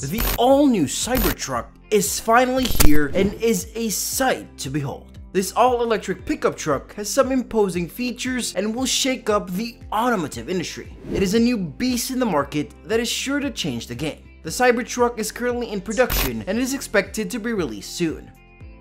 The all-new Cybertruck is finally here and is a sight to behold. This all-electric pickup truck has some imposing features and will shake up the automotive industry. It is a new beast in the market that is sure to change the game. The Cybertruck is currently in production and is expected to be released soon.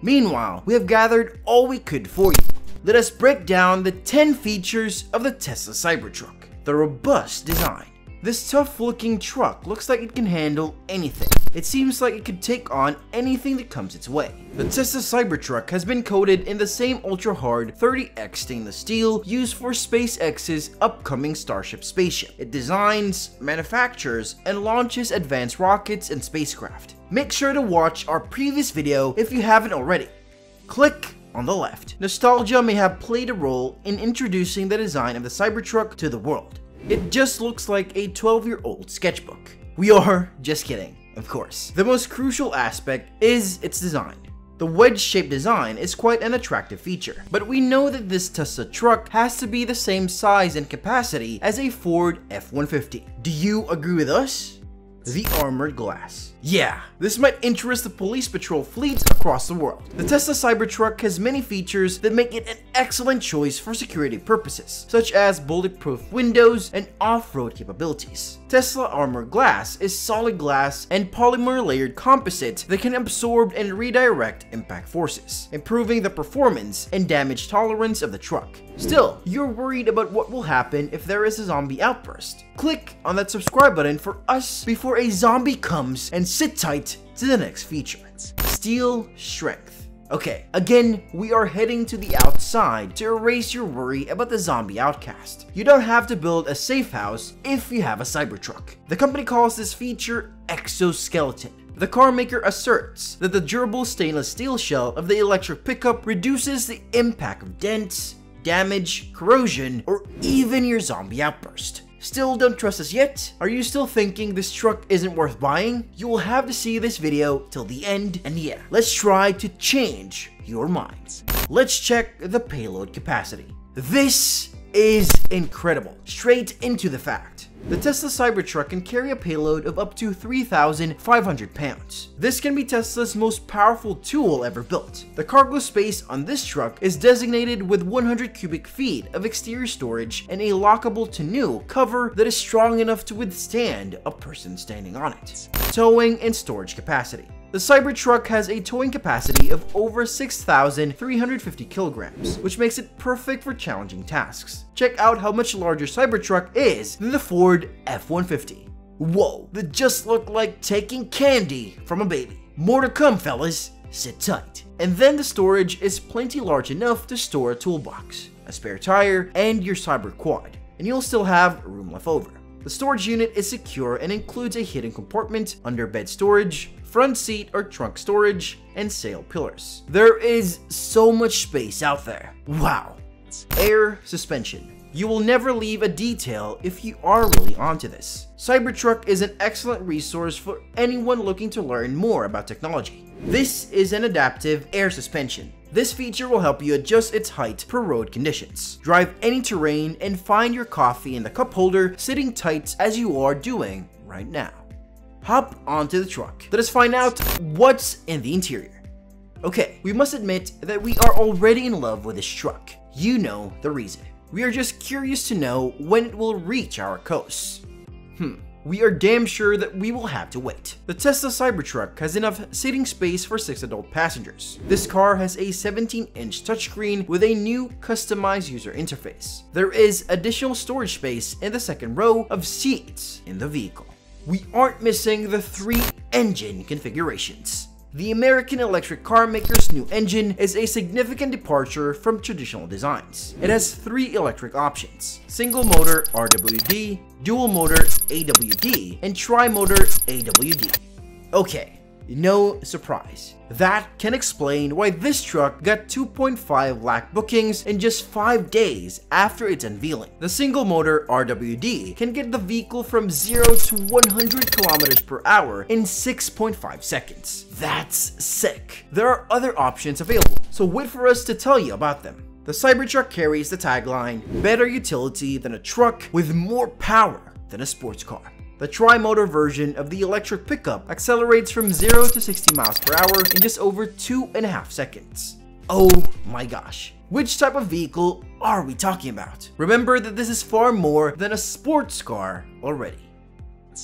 Meanwhile, we have gathered all we could for you. Let us break down the 10 features of the Tesla Cybertruck. The robust design. This tough looking truck looks like it can handle anything. It seems like it could take on anything that comes its way. The Tesla Cybertruck has been coated in the same ultra hard 30X stainless steel used for SpaceX's upcoming Starship spaceship. It designs, manufactures, and launches advanced rockets and spacecraft. Make sure to watch our previous video if you haven't already. Click on the left. Nostalgia may have played a role in introducing the design of the Cybertruck to the world. It just looks like a 12 year old sketchbook. We are just kidding, of course. The most crucial aspect is its design. The wedge-shaped design is quite an attractive feature, but we know that this Tesla truck has to be the same size and capacity as a Ford F-150. Do you agree with us? The armored glass. Yeah, this might interest the police patrol fleets across the world. The Tesla Cybertruck has many features that make it an excellent choice for security purposes, such as bulletproof windows and off-road capabilities. Tesla Armor Glass is solid glass and polymer layered composite that can absorb and redirect impact forces, improving the performance and damage tolerance of the truck. Still, you're worried about what will happen if there is a zombie outburst. Click on that subscribe button for us before a zombie comes and sit tight to the next feature. Steel Strength. Okay, again, we are heading to the outside to erase your worry about the zombie outcast. You don't have to build a safe house if you have a Cybertruck. The company calls this feature Exoskeleton. The car maker asserts that the durable stainless steel shell of the electric pickup reduces the impact of dents, damage, corrosion, or even your zombie outburst. Still don't trust us yet? Are you still thinking this truck isn't worth buying? You will have to see this video till the end and yeah, let's try to change your minds. Let's check the payload capacity. This is incredible. Straight into the fact. The Tesla Cybertruck can carry a payload of up to 3,500 pounds. This can be Tesla's most powerful tool ever built. The cargo space on this truck is designated with 100 cubic feet of exterior storage and a lockable tonneau cover that is strong enough to withstand a person standing on it. Towing and storage capacity. The Cybertruck has a towing capacity of over 6,350 kilograms, which makes it perfect for challenging tasks. Check out how much larger Cybertruck is than the Ford F-150. Whoa, that just looked like taking candy from a baby. More to come, fellas. Sit tight. And then the storage is plenty large enough to store a toolbox, a spare tire, and your Cyber Quad, and you'll still have room left over. The storage unit is secure and includes a hidden compartment, under bed storage, front seat or trunk storage, and sail pillars. There is so much space out there. Wow. Air suspension. You will never leave a detail if you are really onto this. Cybertruck is an excellent resource for anyone looking to learn more about technology. This is an adaptive air suspension. This feature will help you adjust its height per road conditions, drive any terrain, and find your coffee in the cup holder sitting tight as you are doing right now hop onto the truck. Let us find out what's in the interior. Okay, we must admit that we are already in love with this truck. You know the reason. We are just curious to know when it will reach our coasts. Hmm, we are damn sure that we will have to wait. The Tesla Cybertruck has enough seating space for 6 adult passengers. This car has a 17-inch touchscreen with a new customized user interface. There is additional storage space in the second row of seats in the vehicle we aren't missing the three engine configurations. The American electric car maker's new engine is a significant departure from traditional designs. It has three electric options, single motor RWD, dual motor AWD, and tri-motor AWD. Okay, no surprise. That can explain why this truck got 2.5 lakh bookings in just 5 days after its unveiling. The single motor RWD can get the vehicle from 0 to 100 kilometers per hour in 6.5 seconds. That's sick. There are other options available, so wait for us to tell you about them. The Cybertruck carries the tagline, better utility than a truck with more power than a sports car. The tri-motor version of the electric pickup accelerates from 0 to 60 miles per hour in just over two and a half seconds. Oh my gosh. Which type of vehicle are we talking about? Remember that this is far more than a sports car already.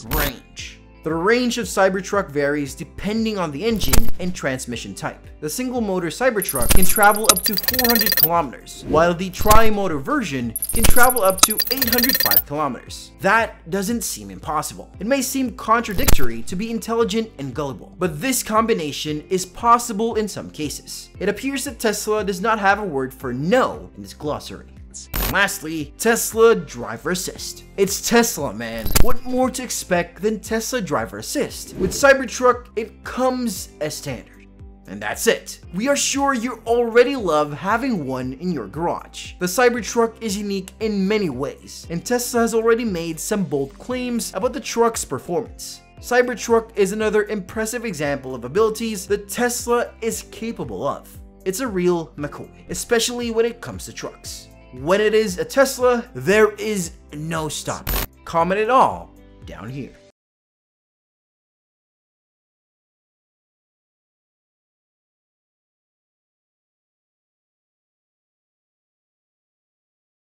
Range. The range of Cybertruck varies depending on the engine and transmission type. The single-motor Cybertruck can travel up to 400 kilometers, while the tri-motor version can travel up to 805 kilometers. That doesn't seem impossible. It may seem contradictory to be intelligent and gullible, but this combination is possible in some cases. It appears that Tesla does not have a word for no in its glossary. Lastly, Tesla Driver Assist. It's Tesla, man. What more to expect than Tesla Driver Assist? With Cybertruck, it comes as standard. And that's it. We are sure you already love having one in your garage. The Cybertruck is unique in many ways, and Tesla has already made some bold claims about the truck's performance. Cybertruck is another impressive example of abilities that Tesla is capable of. It's a real McCoy, especially when it comes to trucks. When it is a Tesla, there is no stopping. Comment it all down here.